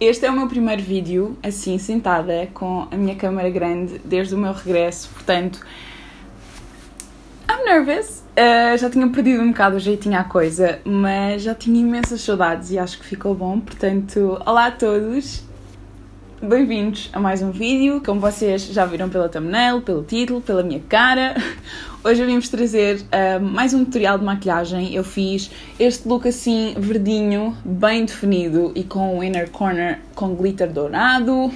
Este é o meu primeiro vídeo, assim, sentada, com a minha câmera grande, desde o meu regresso, portanto... I'm nervous. Uh, já tinha perdido um bocado o jeitinho à coisa, mas já tinha imensas saudades e acho que ficou bom, portanto, olá a todos! Bem-vindos a mais um vídeo. Como vocês já viram pela thumbnail, pelo título, pela minha cara, hoje eu vim-vos trazer uh, mais um tutorial de maquilhagem. Eu fiz este look assim verdinho, bem definido e com o inner corner com glitter dourado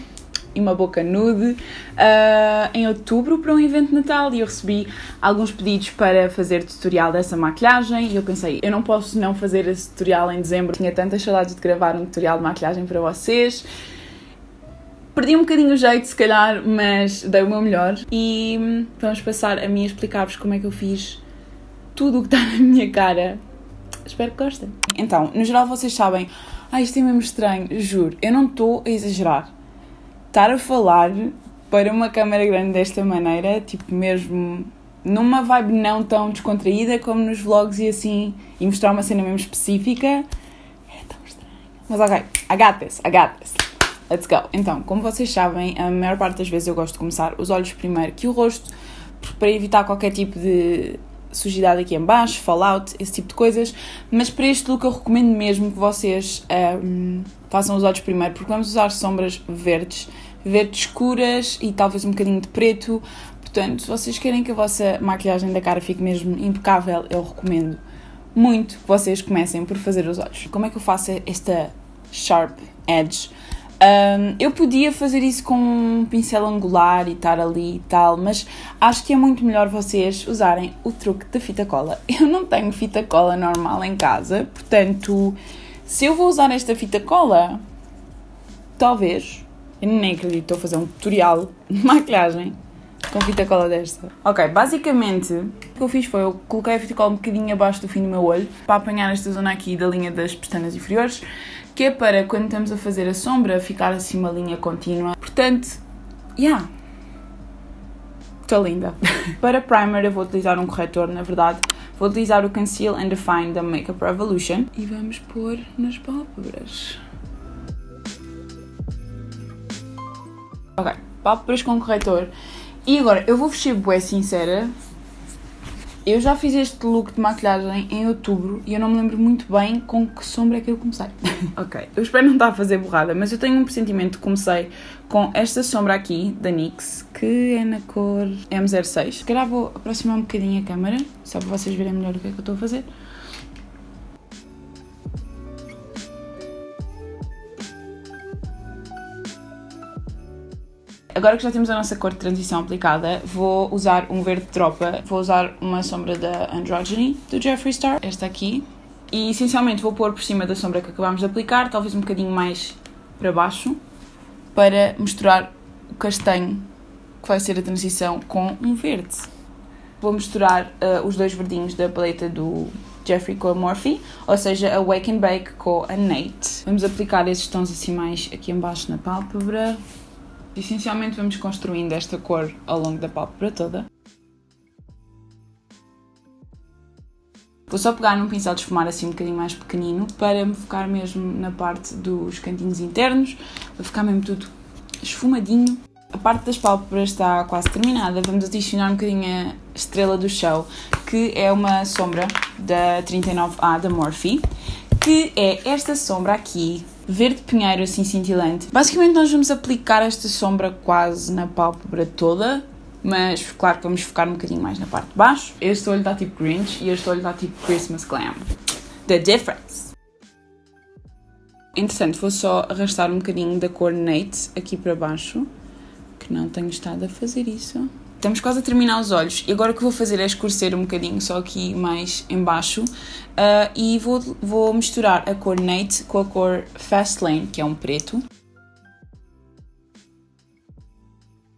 e uma boca nude uh, em outubro para um evento de Natal e eu recebi alguns pedidos para fazer tutorial dessa maquilhagem e eu pensei, eu não posso não fazer esse tutorial em dezembro, tinha tantas saudades de gravar um tutorial de maquilhagem para vocês Perdi um bocadinho o jeito, se calhar, mas dei o meu melhor. E vamos passar a mim a explicar-vos como é que eu fiz tudo o que está na minha cara. Espero que gostem. Então, no geral, vocês sabem, ah, isto é mesmo estranho, juro, eu não estou a exagerar. Estar a falar para uma câmera grande desta maneira, tipo, mesmo numa vibe não tão descontraída como nos vlogs e assim, e mostrar uma cena mesmo específica, é tão estranho. Mas ok, I got this, I got this. Let's go! Então, como vocês sabem, a maior parte das vezes eu gosto de começar os olhos primeiro que o rosto, para evitar qualquer tipo de sujidade aqui em baixo, fallout, esse tipo de coisas, mas para este look eu recomendo mesmo que vocês um, façam os olhos primeiro, porque vamos usar sombras verdes, verdes escuras e talvez um bocadinho de preto, portanto, se vocês querem que a vossa maquilhagem da cara fique mesmo impecável, eu recomendo muito que vocês comecem por fazer os olhos. Como é que eu faço esta sharp edge? Um, eu podia fazer isso com um pincel angular e estar ali e tal, mas acho que é muito melhor vocês usarem o truque da fita cola. Eu não tenho fita cola normal em casa, portanto, se eu vou usar esta fita cola, talvez, eu nem acredito, estou a fazer um tutorial de maquilhagem com fita cola desta. Ok, basicamente o que eu fiz foi eu coloquei a fita cola um bocadinho abaixo do fim do meu olho para apanhar esta zona aqui da linha das pestanas inferiores que é para quando estamos a fazer a sombra ficar assim uma linha contínua. Portanto, yeah. Estou linda. para primer eu vou utilizar um corretor, na verdade. Vou utilizar o Conceal and Define da Makeup Revolution. E vamos pôr nas pálpebras. Ok, pálpebras com corretor. E agora, eu vou vestir bué sincera, eu já fiz este look de maquilhagem em outubro e eu não me lembro muito bem com que sombra é que eu comecei. ok, eu espero não estar a fazer borrada, mas eu tenho um pressentimento que comecei com esta sombra aqui, da NYX, que é na cor M06. Se calhar vou aproximar um bocadinho a câmera, só para vocês verem melhor o que é que eu estou a fazer. Agora que já temos a nossa cor de transição aplicada, vou usar um verde tropa, vou usar uma sombra da Androgyny, do Jeffree Star, esta aqui, e essencialmente vou pôr por cima da sombra que acabámos de aplicar, talvez um bocadinho mais para baixo, para misturar o castanho, que vai ser a transição, com um verde. Vou misturar uh, os dois verdinhos da paleta do Jeffree com a Morphe, ou seja, a Wake and Bake com a Nate. Vamos aplicar esses tons assim mais aqui embaixo na pálpebra. Essencialmente vamos construindo esta cor ao longo da pálpebra toda. Vou só pegar num pincel de esfumar assim um bocadinho mais pequenino para me focar mesmo na parte dos cantinhos internos, para ficar mesmo tudo esfumadinho. A parte das pálpebras está quase terminada, vamos adicionar um bocadinho a estrela do show, que é uma sombra da 39A da Morphe, que é esta sombra aqui, verde pinheiro assim cintilante. Basicamente nós vamos aplicar esta sombra quase na pálpebra toda, mas claro que vamos focar um bocadinho mais na parte de baixo. Este olho está tipo Grinch e este olho está tipo Christmas Glam. The difference! Interessante, vou só arrastar um bocadinho da cor Nate aqui para baixo, que não tenho estado a fazer isso. Estamos quase a terminar os olhos e agora o que vou fazer é escurecer um bocadinho, só aqui mais embaixo uh, e vou, vou misturar a cor Nate com a cor Fastlane, que é um preto.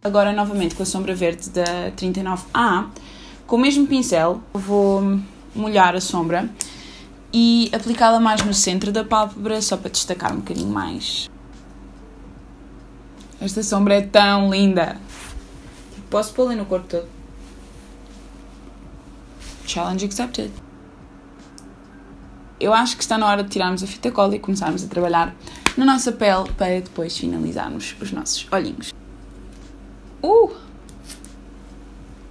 Agora novamente com a sombra verde da 39A, com o mesmo pincel vou molhar a sombra e aplicá-la mais no centro da pálpebra, só para destacar um bocadinho mais. Esta sombra é tão linda! Posso pô-la no corpo todo. Challenge accepted. Eu acho que está na hora de tirarmos a fita cola e começarmos a trabalhar na nossa pele para depois finalizarmos os nossos olhinhos. Uh!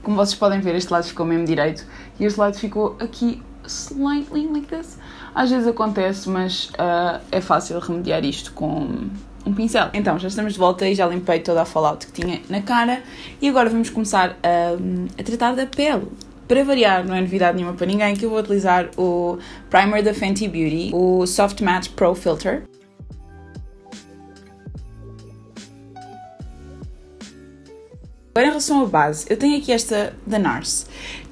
Como vocês podem ver, este lado ficou mesmo direito e este lado ficou aqui slightly like this. Às vezes acontece, mas uh, é fácil remediar isto com um pincel. Então, já estamos de volta e já limpei toda a fallout que tinha na cara e agora vamos começar a, a tratar da pele. Para variar, não é novidade nenhuma para ninguém que eu vou utilizar o primer da Fenty Beauty, o Soft Matte Pro Filter. Agora em relação à base, eu tenho aqui esta da NARS,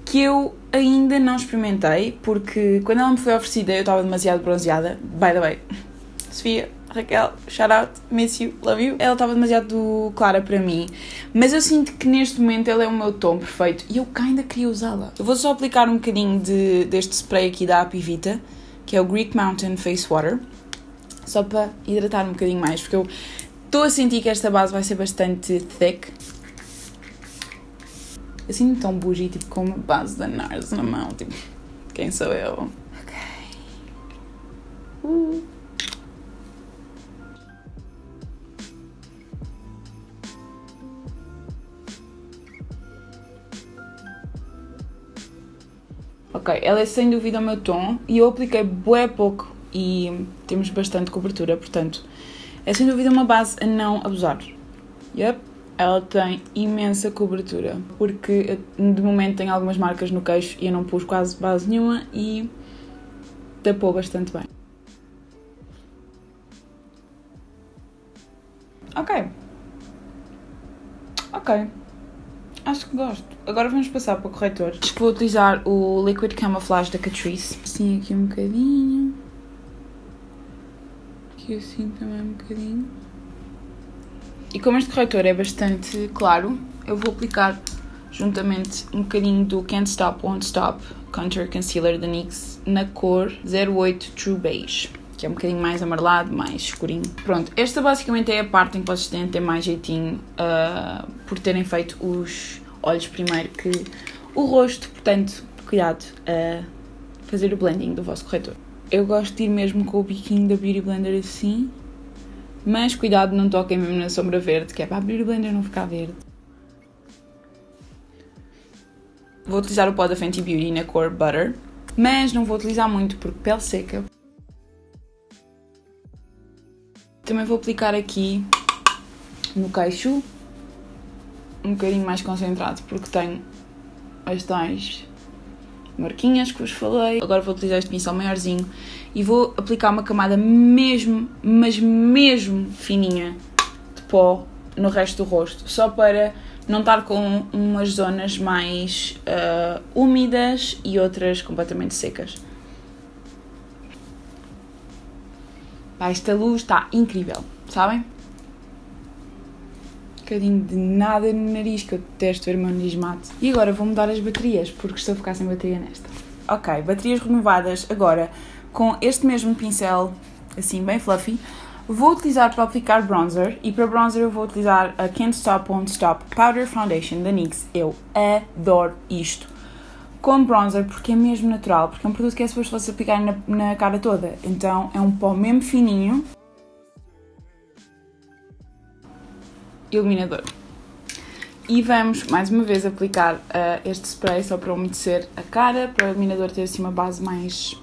que eu ainda não experimentei, porque quando ela me foi oferecida eu estava demasiado bronzeada. By the way, Sofia, Raquel, shout out, miss you, love you. Ela estava demasiado clara para mim, mas eu sinto que neste momento ela é o meu tom perfeito e eu ainda queria usá-la. Eu vou só aplicar um bocadinho de, deste spray aqui da Apivita, que é o Greek Mountain Face Water, só para hidratar um bocadinho mais, porque eu estou a sentir que esta base vai ser bastante thick assim tão bougie, tipo, com uma base da NARS na mão, tipo, quem sou eu? Ok. Uh. Ok, ela é sem dúvida o meu tom e eu apliquei bué pouco e temos bastante cobertura, portanto, é sem dúvida uma base a não abusar. Yep ela tem imensa cobertura, porque de momento tem algumas marcas no queixo e eu não pus quase base nenhuma e tapou bastante bem. Ok. Ok. Acho que gosto. Agora vamos passar para o corretor. Vou utilizar o Liquid Camouflage da Catrice. Assim aqui um bocadinho. Aqui assim também um bocadinho. E como este corretor é bastante claro, eu vou aplicar juntamente um bocadinho do Can't Stop, Won't Stop Contour Concealer da NYX na cor 08 True Beige, que é um bocadinho mais amarelado, mais escurinho. Pronto, esta basicamente é a parte em que vocês têm de ter mais jeitinho uh, por terem feito os olhos primeiro que o rosto, portanto, cuidado a fazer o blending do vosso corretor. Eu gosto de ir mesmo com o biquinho da Beauty Blender assim, mas cuidado, não toquem mesmo na sombra verde, que é para abrir o blender não ficar verde. Vou utilizar o pó da Fenty Beauty na cor Butter, mas não vou utilizar muito porque pele seca. Também vou aplicar aqui no queixo, um bocadinho mais concentrado porque tenho as tais marquinhas que vos falei. Agora vou utilizar este pincel maiorzinho e vou aplicar uma camada mesmo, mas mesmo fininha de pó no resto do rosto, só para não estar com umas zonas mais uh, úmidas e outras completamente secas. Esta luz está incrível, sabem? bocadinho de nada no nariz, que eu detesto ver o meu nariz mate. E agora vou mudar as baterias, porque estou a ficar sem bateria nesta. Ok, baterias renovadas. Agora, com este mesmo pincel, assim, bem fluffy, vou utilizar para aplicar bronzer. E para bronzer eu vou utilizar a Can't Stop, Won't Stop Powder Foundation da NYX. Eu adoro isto com bronzer porque é mesmo natural, porque é um produto que é suposto você aplicar na, na cara toda. Então é um pó mesmo fininho. iluminador. E vamos, mais uma vez, aplicar uh, este spray só para umedecer a cara, para o iluminador ter assim uma base mais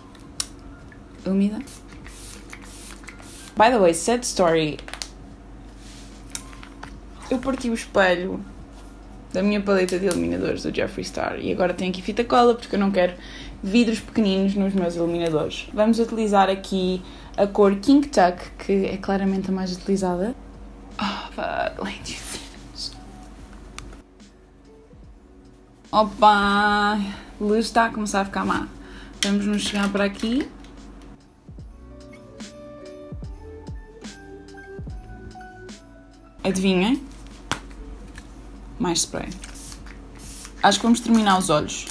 úmida. By the way, sad story. Eu parti o espelho da minha paleta de iluminadores do Jeffree Star e agora tenho aqui fita cola porque eu não quero vidros pequeninos nos meus iluminadores. Vamos utilizar aqui a cor King Tuck, que é claramente a mais utilizada. Oh, fuck, ladies. Opa! A luz está a começar a ficar má. Vamos nos chegar para aqui. Adivinhem? Mais spray. Acho que vamos terminar os olhos.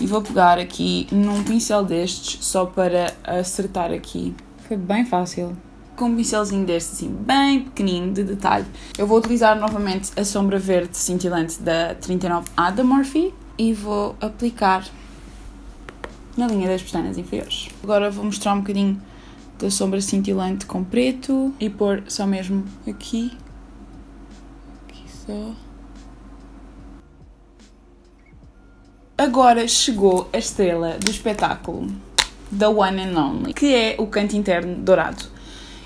E vou pegar aqui num pincel destes só para acertar aqui. Foi bem fácil. Com um pincelzinho deste assim, bem pequenino, de detalhe. Eu vou utilizar novamente a sombra verde cintilante da 39A da Morphe e vou aplicar na linha das pestanas inferiores. Agora vou mostrar um bocadinho da sombra cintilante com preto e pôr só mesmo aqui. Aqui só. Agora chegou a estrela do espetáculo, The One and Only, que é o canto interno dourado.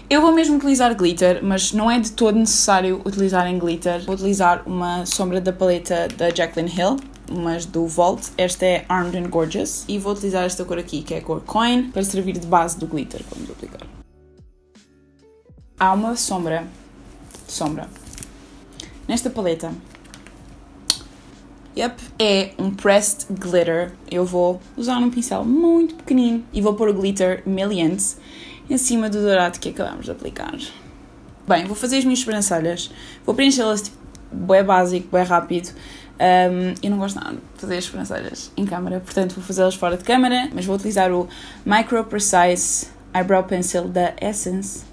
Eu vou mesmo utilizar glitter, mas não é de todo necessário utilizar glitter. Vou utilizar uma sombra da paleta da Jaclyn Hill, mas do Vault. Esta é Armed and Gorgeous. E vou utilizar esta cor aqui, que é a cor Coin, para servir de base do glitter. Vamos aplicar. Há uma sombra, sombra, nesta paleta. Yep, é um pressed glitter. Eu vou usar um pincel muito pequenino e vou pôr o glitter Millions em cima do dourado que acabamos de aplicar. Bem, vou fazer as minhas sobrancelhas. Vou preenchê-las tipo, bem básico, bem rápido. Um, eu não gosto nada de fazer as sobrancelhas em câmera, portanto vou fazê-las fora de câmera, mas vou utilizar o Micro Precise Eyebrow Pencil da Essence.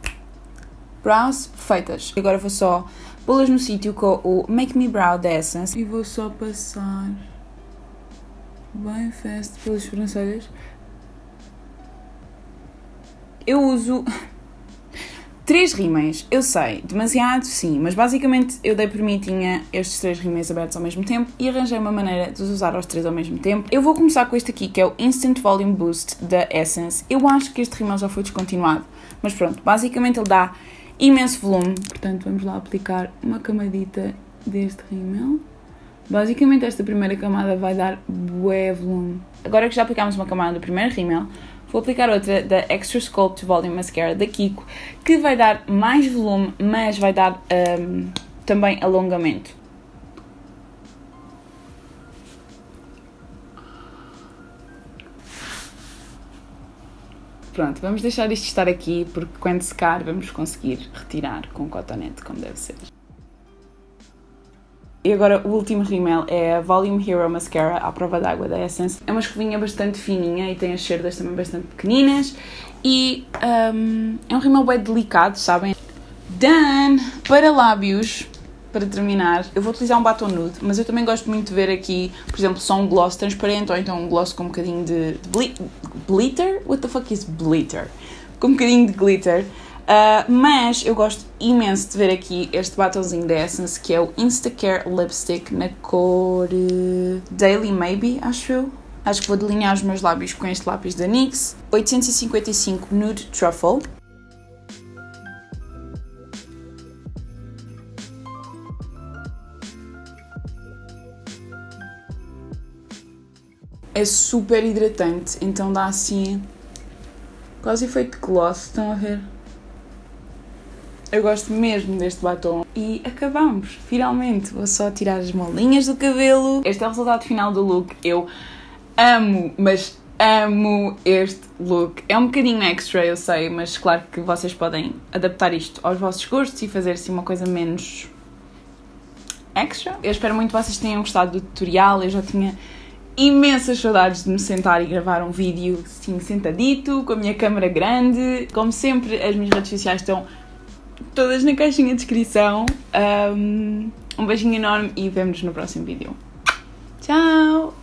Brows perfeitas. Agora vou só pô-las no sítio com o Make Me Brow da Essence e vou só passar bem fast pelas sobrancelhas. Eu uso três rímels, eu sei, demasiado sim, mas basicamente eu dei por mim tinha estes três rímels abertos ao mesmo tempo e arranjei uma maneira de os usar aos três ao mesmo tempo. Eu vou começar com este aqui que é o Instant Volume Boost da Essence. Eu acho que este rímel já foi descontinuado, mas pronto, basicamente ele dá imenso volume. Portanto, vamos lá aplicar uma camadita deste rímel. Basicamente esta primeira camada vai dar bué volume. Agora que já aplicámos uma camada do primeiro rímel, vou aplicar outra da Extra Sculpt Volume Mascara da Kiko, que vai dar mais volume, mas vai dar um, também alongamento. Pronto, vamos deixar isto estar aqui porque quando secar vamos conseguir retirar com cotonete como deve ser. E agora o último rímel é a Volume Hero Mascara à prova d'água da Essence. É uma escovinha bastante fininha e tem as cerdas também bastante pequeninas. E um, é um rímel bem delicado, sabem? Done! Para lábios, para terminar, eu vou utilizar um batom nude, mas eu também gosto muito de ver aqui, por exemplo, só um gloss transparente ou então um gloss com um bocadinho de, de glitter? What the fuck is glitter? Com um bocadinho de glitter. Uh, mas eu gosto imenso de ver aqui este batomzinho da Essence que é o Instacare Lipstick na cor uh, Daily Maybe, acho eu. Acho que vou delinear os meus lábios com este lápis da NYX. 855 Nude Truffle. É super hidratante, então dá assim quase efeito gloss, estão a ver? Eu gosto mesmo deste batom. E acabamos, finalmente. Vou só tirar as molinhas do cabelo. Este é o resultado final do look. Eu amo, mas amo este look. É um bocadinho extra, eu sei, mas claro que vocês podem adaptar isto aos vossos gostos e fazer assim uma coisa menos extra. Eu espero muito que vocês tenham gostado do tutorial. Eu já tinha imensas saudades de me sentar e gravar um vídeo assim sentadito, com a minha câmera grande. Como sempre, as minhas redes sociais estão todas na caixinha de descrição. Um, beijinho enorme e vemo-nos no próximo vídeo. Tchau!